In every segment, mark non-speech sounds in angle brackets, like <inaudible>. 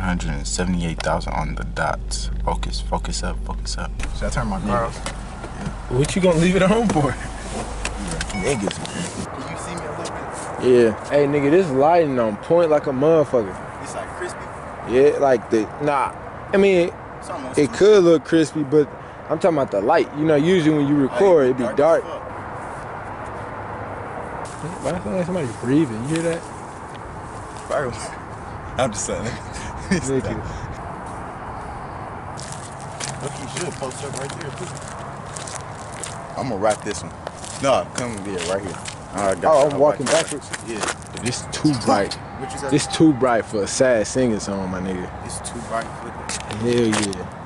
178,000 on the dots. Focus, focus up, focus up. Should I turn my car off? What you gonna leave it on for? Niggas, man. Can you see me a little bit? Yeah. Hey, nigga, this lighting on point like a motherfucker. It's like crispy. Yeah, like the nah. I mean, It's almost it could look crispy, but I'm talking about the light. You know, usually when you record, it'd be dark. as fuck. Why sound like somebody breathing? You hear that? Bro, <laughs> I'm just saying. Nigga. Look, you should post up right there, too. I'm gonna wrap this one. No, come here, right here. I got Oh. I'm I'll walking wrap backwards. you. Yeah. This too bright. What you? This too bright for a sad singing song, my nigga. It's too bright. Flip it. Hell yeah.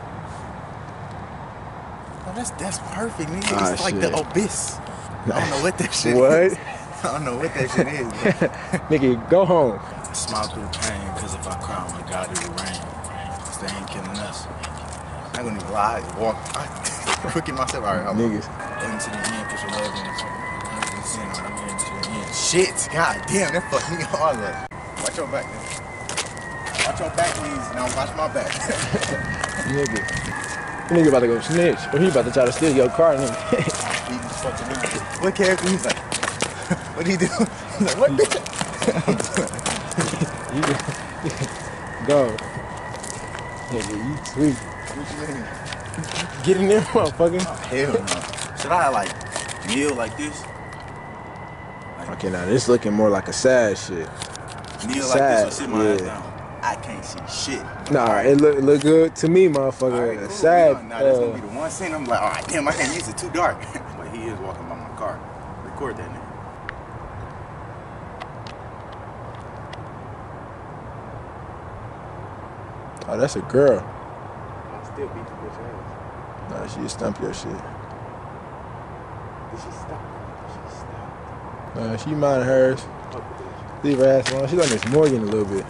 Oh, that's that's perfect, nigga. Ah, it's like shit. the abyss. I don't know what that <laughs> shit What? is. <laughs> I don't know what that shit is. <laughs> Nigga, go home. Smile through the pain, cause if I cry, oh my God, it will rain. Cause they ain't killing us. I ain't gonna even lie, I walk. I <laughs> crooked myself. All right, hold on. Niggas. Into the end, cause your love is sin on the way into the end. Shit, god damn, that fucked me hard up. Watch your back, nigga. Watch your back, please. Now watch my back. <laughs> Nigga. Nigga about to go snitch. Or he about to try to steal your car, nigga. <laughs> he just. What character? He's like, what he do? He's like, what bitch? You just- <laughs> go. Nigga, you tweak. What you mean? Get in there, motherfucker. Hell no. Should I like kneel like this? Okay, now this looking more like a sad shit. Kneel Sad, like this or sit my ass yeah. down? I can't see shit. Nah, it look, it look good to me, motherfucker. Cool. sad. Now that's gonna uh, be the one scene I'm like, all right, damn, I can't use it too dark. <laughs> but he is walking by my car. Record that nigga. Oh, that's a girl. I still beat the bitch ass. Nah, she stump your shit. Did she stop? Did she stop? Nah, she mind hers. Fuck with that Leave her ass alone. She like Miss Morgan a little bit.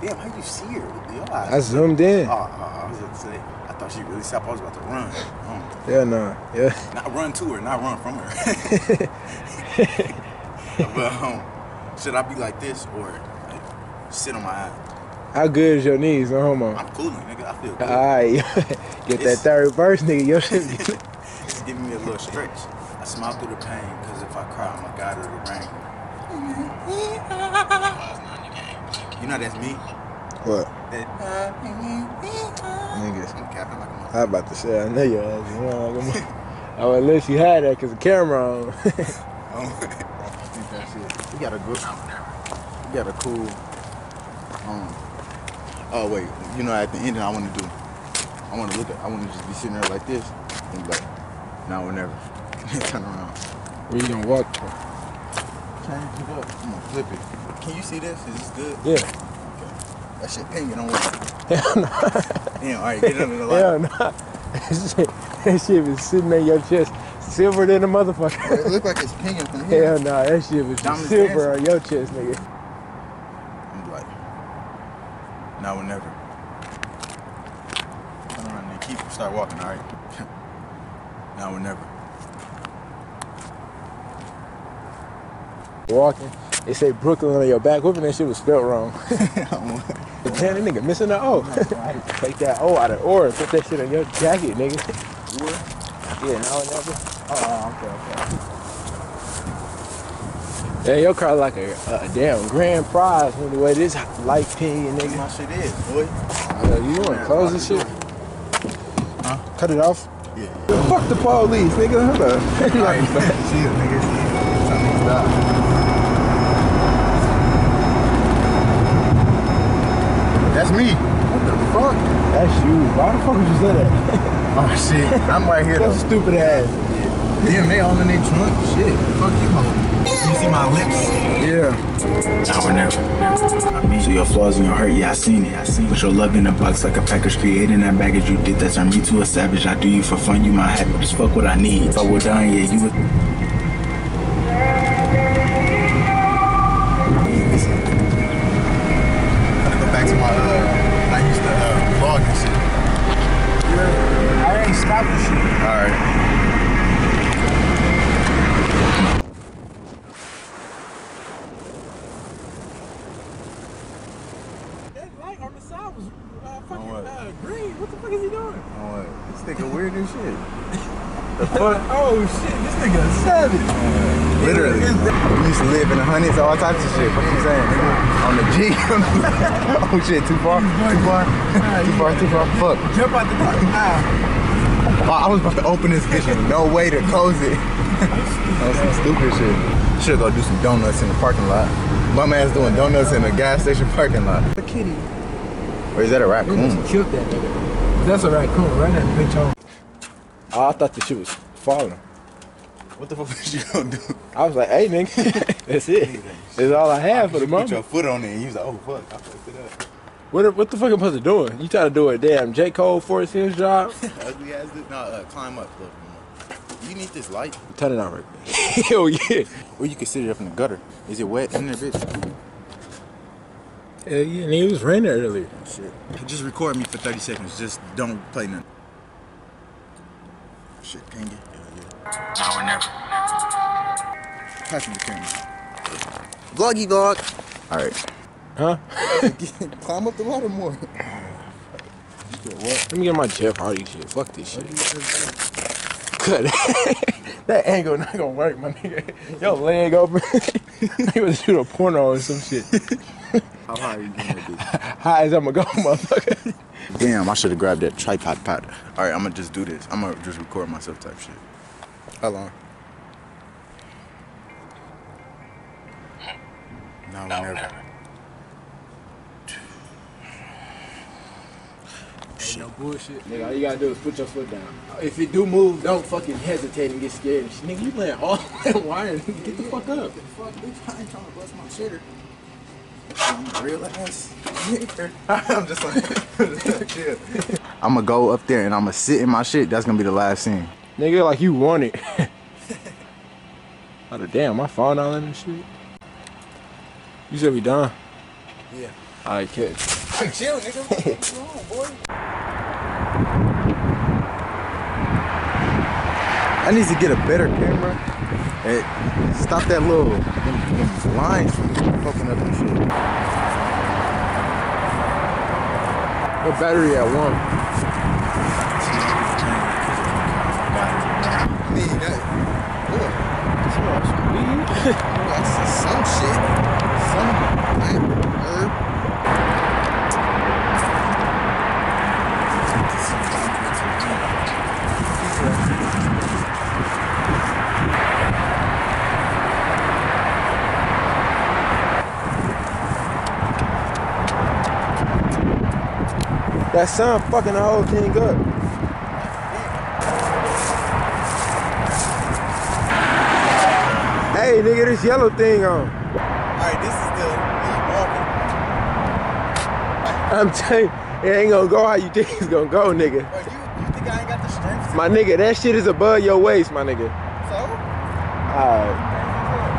Damn, how you see her? With your eyes? I zoomed in. Oh, oh, I was about to say. I thought she really stopped. I was about to run. Yeah, nah. Yeah. not run to her, not run from her. <laughs> <laughs> but um, should I be like this or like, sit on my eye? How good is your knees? No homo. I'm cooling, nigga. I feel good. Alright, <laughs> get that third verse, nigga. Your shit. <laughs> It's giving me a little stretch. I smile through the pain, cause if I cry, oh my God, it'll rain. You know that's me? what? That, Niggas. I'm capping like a mother. I about to say, I know your ass. You know, like I'm- oh, unless you had that because the camera on. <laughs> Oh, think that's it. We got a good, we got a cool, um, oh wait, you know at the end I want to do, I want to look at, I want to just be sitting there like this and be like, now or never. <laughs> Turn around. Where you gonna walk? Change it up. I'm gonna flip it. Can you see this? Is this good? Yeah. Okay. That shit pinging on what? Hell no. <laughs> Damn, all right, get it under the light. Hell no. That shit, that shit was sitting in your chest, silver than a motherfucker. It look like it's pinging from here. Hell no, that shit was just silver on your chest, nigga. I'm like, now or never. Turn around and keep start walking, all right? <laughs> now or never. Walking, they say Brooklyn on your back. Whooping that shit was spelled wrong. <laughs> Damn, that nigga missing the O. <laughs> Take that O out of order. Put that shit on your jacket, nigga. Yeah, now and never. Oh, oh, okay, okay. Yeah, your car like a, a damn grand prize with the way this light That's nigga. my shit is, boy. Uh, you want to close this shit? Huh? Cut it off? Yeah. yeah. Fuck the police, nigga. Hold up. All right, nigga. Tell me stop. That's me. What the fuck? That's you. Why the fuck would you say that? <laughs> Oh shit, I'm right here That's stupid ass. Damn, they all in their trunk. Shit, fuck you, hoe. You see my lips? Yeah. Now or never. I mean, so your flaws and your hurt, yeah, I seen it. I seen it. Put your love in a box like a package, creating that baggage you did that turned me to a savage. I do you for fun, you my happiness. Fuck what I need. If I were dying, yeah, you would. Go uh, back to my, uh, I used to uh, vlog and shit. Yeah, I ain't stopping shit. All right. That light on the side was uh, fucking what? uh, green. What the fuck is he doing? Oh, what? This nigga weird as shit. <laughs> The fuck? Oh shit, this nigga is savage. Literally. We used to live in the hundreds, all types of shit. What you saying, nigga? On the G. <laughs> oh shit, too far? Too far? Too far, too far? Fuck. Jump out the car. Ah. I was about to open this bitch with no way to close it. <laughs> That's some stupid shit. Should go do some donuts in the parking lot. Bum ass doing donuts in the gas station parking lot. The kitty. Or is that a raccoon? just killed that nigga. That's a raccoon, right in the bitch hole. Oh, I thought the shit was falling. What the fuck <laughs> was you gonna do? I was like, hey nigga, <laughs> that's it. That's all I have for the You put your foot on it and you was like, oh fuck, I fucked it up. What, what the fuck am I supposed to do? You try to do a damn J. Cole Forest Hills job? <laughs> Ugly ass dude. No, uh, climb up a little bit more. You need this light. Turn it on right Hell yeah. Or you can sit it up in the gutter. Is it wet in there, bitch? Hell yeah, and it was raining earlier. Shit. Just record me for 30 seconds. Just don't play nothing. Shit, can you? Yeah, Now or never. yeah. Pass me the camera. Vloggy vlog. Alright. Huh? <laughs> Climb up the ladder more. Let me get my Jeff Hardy shit. Fuck this shit. Cut. <laughs> that angle not gonna work, my nigga. Your leg open. <laughs> he was shoot a porno or some shit. How high are you going with this? <laughs> High as I'ma go, motherfucker. Damn, I should have grabbed that tripod pot. Alright, I'm gonna just do this. I'm gonna just record myself type shit. How long? No, Now or never. never. Ain't no bullshit. Nigga, all you gotta do is put your foot down. If you do move, don't fucking hesitate and get scared. Nigga, you laying all the <laughs> way wide. Get the fuck up. The Fuck, bitch, I ain't trying to bust my shitter. I'm real ass nigga. I'm just like, chill. I'm gonna go up there and I'm gonna sit in my shit. That's gonna be the last scene. Nigga, like you want it. <laughs> oh, damn, my phone all in and shit. You said we done? Yeah. Alright, catch. <laughs> chill, nigga. What's wrong, boy? I need to get a better camera. and stop that little them, them lines from fucking up and shit. What battery at one? I mean, that, look, Some weed? that's some shit. Some herb. That sun fucking the whole thing up. Hey, nigga, this yellow thing on. Alright, this is the walking. I'm telling you, it ain't gonna go how you think it's gonna go, nigga. Bro, you, you think I ain't got the strength? to- My nigga, that shit is above your waist, my nigga. So? Alright.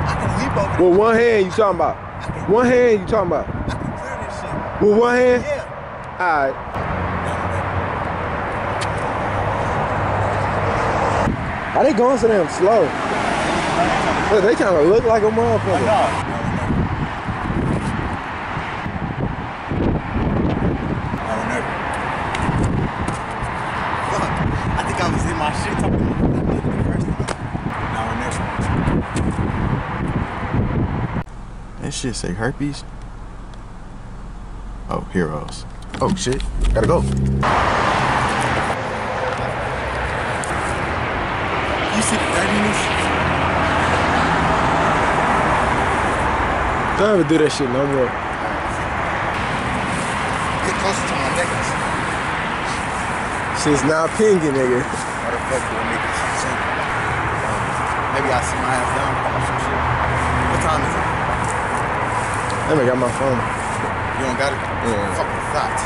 I can leap over With one hand, you talking about? One hand, you talking about? I can clear this shit. With one hand? Yeah. Alright. Why they going so damn slow? Look, they kind of look like a motherfucker. I think I was in my shit talking about that the first time. Now or never. That shit say herpes. Oh, heroes. Oh shit. Gotta go. You see the dirtiness? Don't ever do that shit no more. Get closer to my necklace. Shit's not pinky, nigga. Why the fuck do I make this? Um, maybe I sit my ass down or some shit. What time is it? Let me got my phone. You don't got it? Yeah. Fucking thought.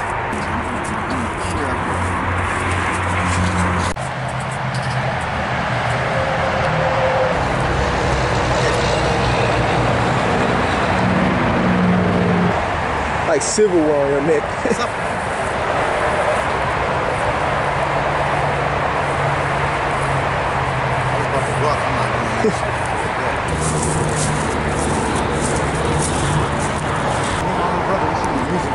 Like Civil War on your neck. What's up? I was about to go up. I'm not doing this shit. Fuck that. My brother, this shit is music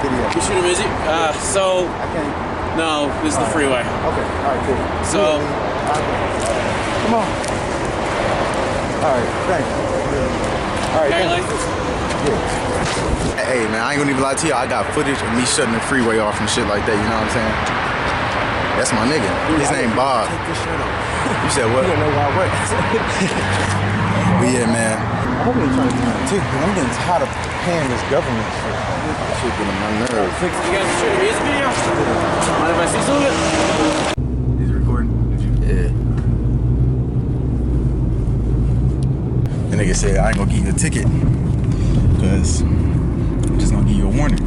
video. You shoot music? Uh, so, I can't. no, this is the freeway. Okay. All right. Cool. So, Come on. All right. Thanks. All right. got your thanks. license? Hey man, I ain't gonna even lie to you. I got footage of me shutting the freeway off and shit like that. You know what I'm saying? That's my nigga. His name Bob. Take this shirt off. You said what? <laughs> You don't know why I work. <laughs> But yeah, man. I hope they trying to do nothing too. I'm getting tired of paying this government shit. This shit getting on my nerves. You guys shoot a music video? Mind if I see some of it? He's recording. Did you? Yeah. The nigga said I ain't gonna give you a ticket. Cause I'm just gonna give you a warning.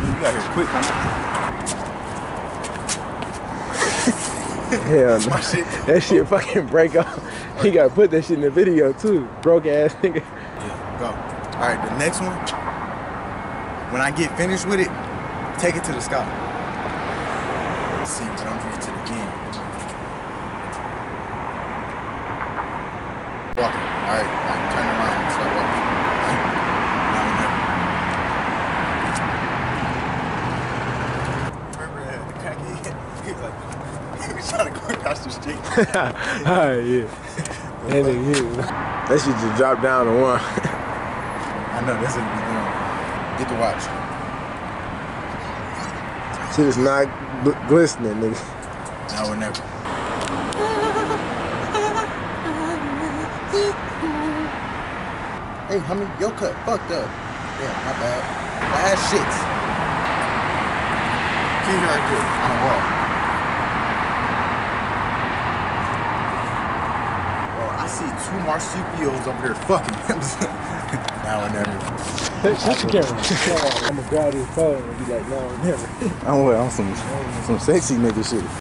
You got here quick, huh? Hell no. My shit. <laughs> That shit fucking break off. He gotta put that shit in the video too. Broke ass nigga. Yeah, go. All right, the next one. When I get finished with it, take it to the sky. Let's see, jump you to the end. Walking. All right, like, turn around and start walking. Now and then. Remember that the crackhead? He was like, he was <laughs> trying to go across the street. Alright, yeah. <laughs> That nigga hit. That shit just dropped down to one. <laughs> I know that's what we doing. Get the watch. shit is not gl- glistening, nigga. Now or never. Hey, homie, your cut fucked up. Yeah, my bad. Bad shits. Keep right there on the wall. Well, I see two marsupials over there fucking. <laughs> now or never. Shut your camera. I'm gonna grab his phone and be like, no, never. I'm, on some, some sexy nigga shit.